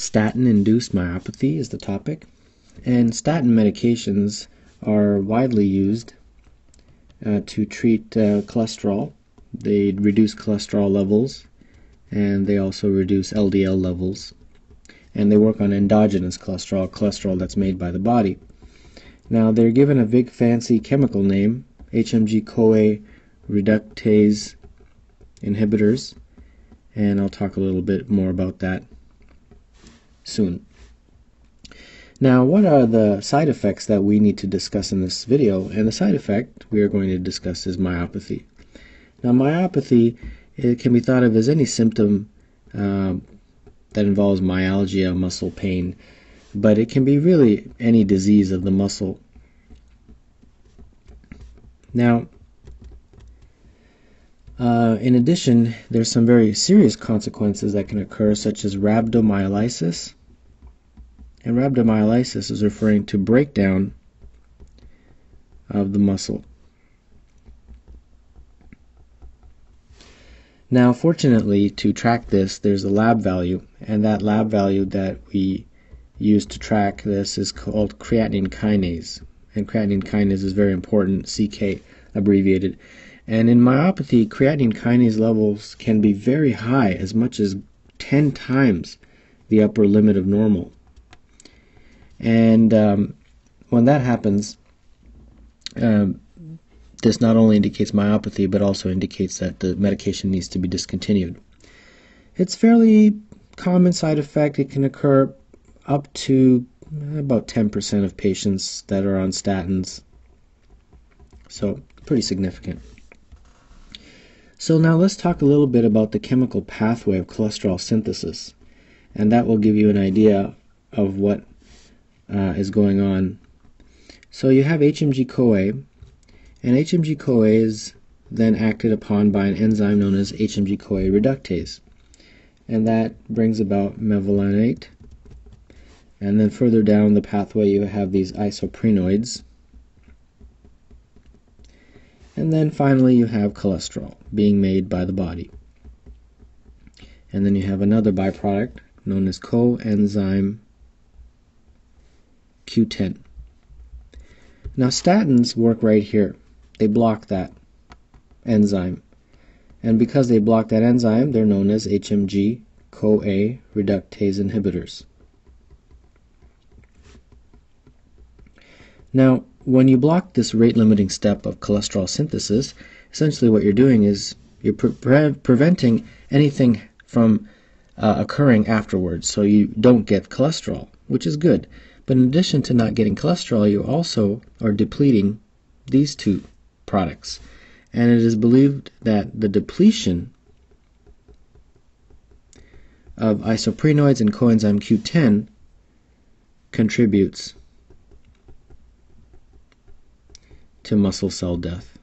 Statin-induced myopathy is the topic. And statin medications are widely used uh, to treat uh, cholesterol. They reduce cholesterol levels and they also reduce LDL levels. And they work on endogenous cholesterol, cholesterol that's made by the body. Now they're given a big fancy chemical name, HMG CoA reductase inhibitors, and I'll talk a little bit more about that soon. Now, what are the side effects that we need to discuss in this video? And the side effect we are going to discuss is myopathy. Now, myopathy it can be thought of as any symptom uh, that involves myalgia, muscle pain, but it can be really any disease of the muscle. Now, uh, in addition, there's some very serious consequences that can occur, such as rhabdomyolysis. And rhabdomyolysis is referring to breakdown of the muscle. Now, fortunately, to track this, there's a lab value, and that lab value that we use to track this is called creatinine kinase. And creatinine kinase is very important, CK abbreviated. And in myopathy, creatinine kinase levels can be very high, as much as 10 times the upper limit of normal. And um, when that happens, um, this not only indicates myopathy, but also indicates that the medication needs to be discontinued. It's fairly common side effect. It can occur up to about 10% of patients that are on statins. So, pretty significant. So now let's talk a little bit about the chemical pathway of cholesterol synthesis. And that will give you an idea of what uh, is going on. So you have HMG-CoA, and HMG-CoA is then acted upon by an enzyme known as HMG-CoA reductase. And that brings about mevalonate. And then further down the pathway you have these isoprenoids. And then finally you have cholesterol being made by the body. And then you have another byproduct known as coenzyme Q10. Now statins work right here they block that enzyme. And because they block that enzyme, they're known as HMG CoA reductase inhibitors. Now, when you block this rate limiting step of cholesterol synthesis, essentially what you're doing is you're pre pre preventing anything from uh, occurring afterwards, so you don't get cholesterol, which is good. But in addition to not getting cholesterol, you also are depleting these two products. And it is believed that the depletion of isoprenoids and coenzyme Q10 contributes to muscle cell death.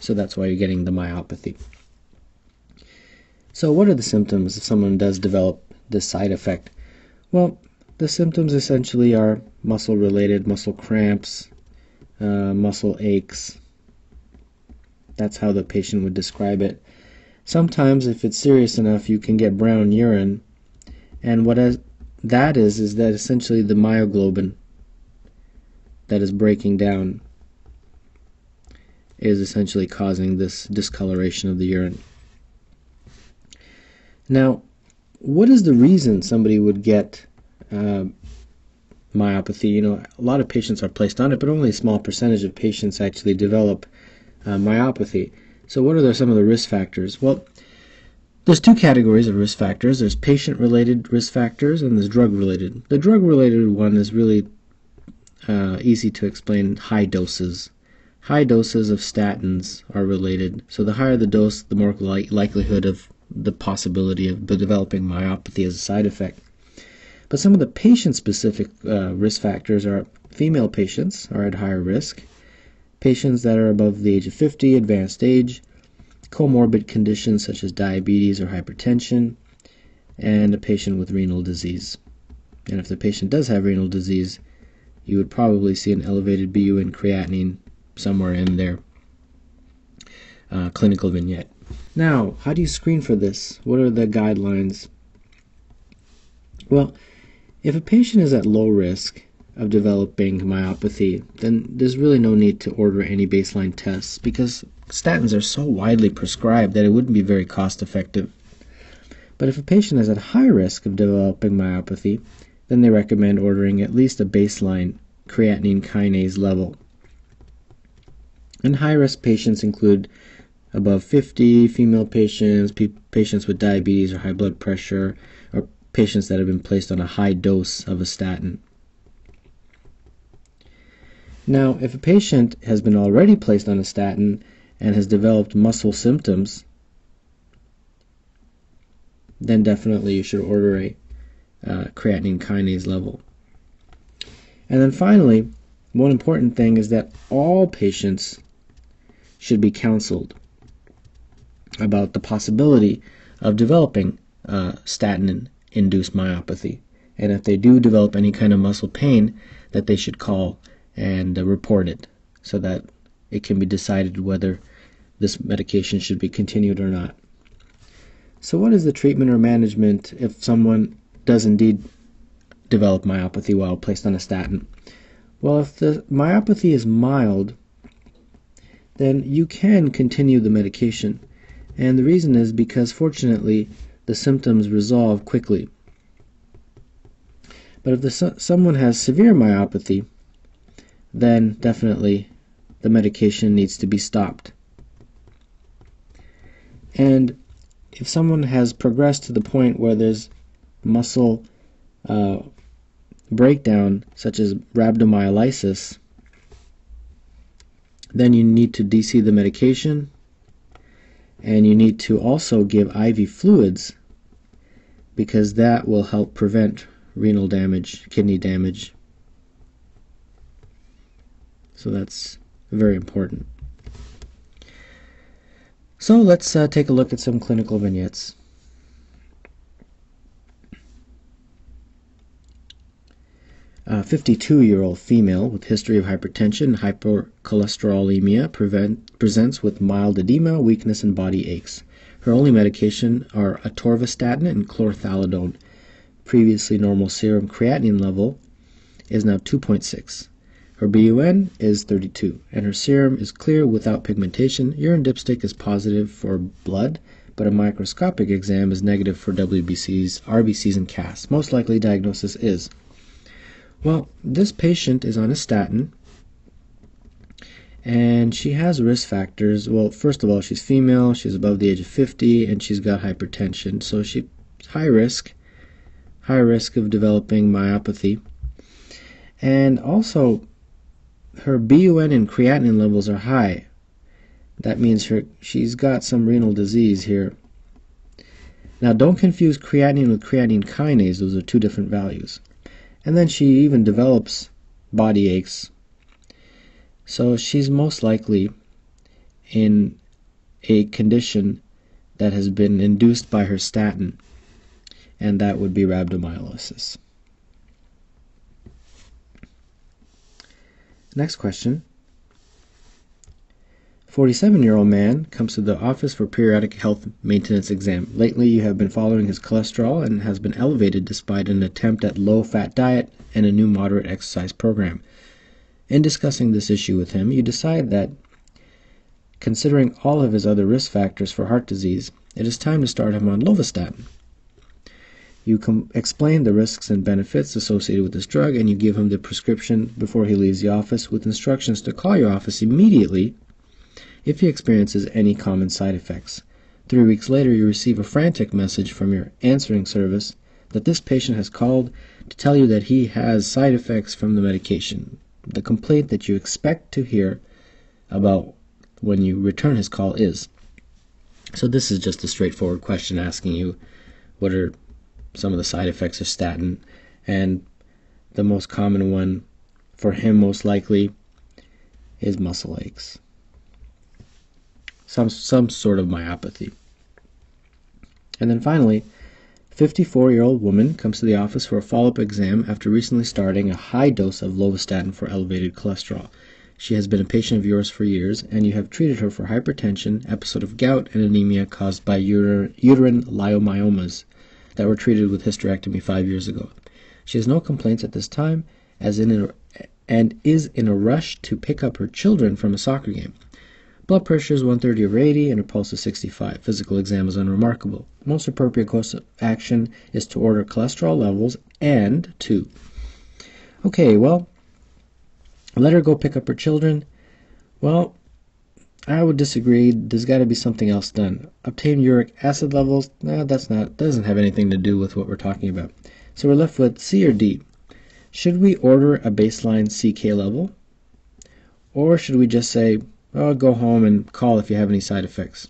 So that's why you're getting the myopathy. So what are the symptoms if someone does develop this side effect? Well, the symptoms essentially are muscle related, muscle cramps, uh, muscle aches. That's how the patient would describe it. Sometimes, if it's serious enough, you can get brown urine, and what that is is that essentially the myoglobin that is breaking down is essentially causing this discoloration of the urine. Now, what is the reason somebody would get uh, myopathy. You know, a lot of patients are placed on it, but only a small percentage of patients actually develop uh, myopathy. So, what are the, some of the risk factors? Well, there's two categories of risk factors. There's patient-related risk factors and there's drug-related. The drug-related one is really uh, easy to explain. High doses. High doses of statins are related. So the higher the dose, the more li likelihood of the possibility of developing myopathy as a side effect. But some of the patient-specific uh, risk factors are female patients are at higher risk, patients that are above the age of 50, advanced age, comorbid conditions such as diabetes or hypertension, and a patient with renal disease. And if the patient does have renal disease, you would probably see an elevated BUN creatinine somewhere in their uh, clinical vignette. Now, how do you screen for this? What are the guidelines? Well, if a patient is at low risk of developing myopathy, then there's really no need to order any baseline tests because statins are so widely prescribed that it wouldn't be very cost effective. But if a patient is at high risk of developing myopathy, then they recommend ordering at least a baseline creatinine kinase level. And high risk patients include above 50, female patients, pe- patients with diabetes or high blood pressure, or patients that have been placed on a high dose of a statin. Now, if a patient has been already placed on a statin and has developed muscle symptoms, then definitely you should order a uh, creatinine kinase level. And then finally, one important thing is that all patients should be counseled about the possibility of developing uh, statin induced myopathy. And if they do develop any kind of muscle pain, that they should call and uh, report it so that it can be decided whether this medication should be continued or not. So, what is the treatment or management if someone does indeed develop myopathy while placed on a statin? Well, if the myopathy is mild, then you can continue the medication. And the reason is because, fortunately, the symptoms resolve quickly. But if the, someone has severe myopathy, then definitely the medication needs to be stopped. And if someone has progressed to the point where there's muscle uh, breakdown, such as rhabdomyolysis, then you need to DC the medication and you need to also give IV fluids because that will help prevent renal damage, kidney damage. So that's very important. So let's uh, take a look at some clinical vignettes. 52 year old female with history of hypertension and hypercholesterolemia presents with mild edema, weakness, and body aches. Her only medication are atorvastatin and chlorthalidone. Previously normal serum creatinine level is now 2.6. Her BUN is 32, and her serum is clear without pigmentation. Urine dipstick is positive for blood, but a microscopic exam is negative for WBCs, RBCs, and casts. Most likely diagnosis is. Well, this patient is on a statin, and she has risk factors. Well, first of all, she's female, she's above the age of 50, and she's got hypertension, so she's high risk, high risk of developing myopathy. And also, her BUN and creatinine levels are high. That means her she's got some renal disease here. Now don't confuse creatinine with creatinine kinase, those are two different values. And then she even develops body aches. So she's most likely in a condition that has been induced by her statin, and that would be rhabdomyolysis. Next question. 47 year old man comes to the office for periodic health maintenance exam. Lately, you have been following his cholesterol and has been elevated despite an attempt at low fat diet and a new moderate exercise program. In discussing this issue with him, you decide that, considering all of his other risk factors for heart disease, it is time to start him on lovastatin. You com- explain the risks and benefits associated with this drug, and you give him the prescription before he leaves the office with instructions to call your office immediately if he experiences any common side effects. Three weeks later, you receive a frantic message from your answering service that this patient has called to tell you that he has side effects from the medication. The complaint that you expect to hear about when you return his call is. So, this is just a straightforward question asking you what are some of the side effects of statin, and the most common one for him, most likely, is muscle aches. Some, some sort of myopathy. And then finally, 54 year old woman comes to the office for a follow up exam after recently starting a high dose of lovastatin for elevated cholesterol. She has been a patient of yours for years, and you have treated her for hypertension, episode of gout, and anemia caused by uterine leiomyomas that were treated with hysterectomy five years ago. She has no complaints at this time, as in a, and is in a rush to pick up her children from a soccer game. Blood pressure is 130 over 80 and her pulse is 65. Physical exam is unremarkable. Most appropriate course of action is to order cholesterol levels and to. Okay, well, let her go pick up her children. Well, I would disagree. There's got to be something else done. Obtain uric acid levels. No, that's not. Doesn't have anything to do with what we're talking about. So we're left with C or D. Should we order a baseline CK level, or should we just say or go home and call if you have any side effects.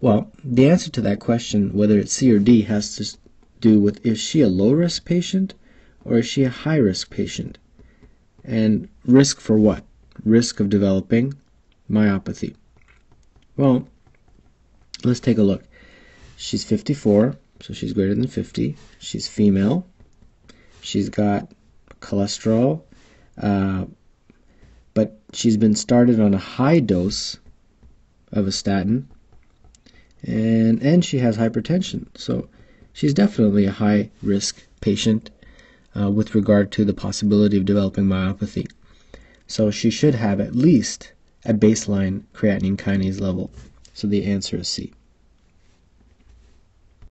Well, the answer to that question, whether it's C or D, has to do with is she a low risk patient or is she a high risk patient? And risk for what? Risk of developing myopathy. Well, let's take a look. She's 54, so she's greater than 50. She's female. She's got cholesterol, uh, but she's been started on a high dose of a statin and and she has hypertension. So she's definitely a high risk patient uh, with regard to the possibility of developing myopathy. So she should have at least a baseline creatinine kinase level. So the answer is C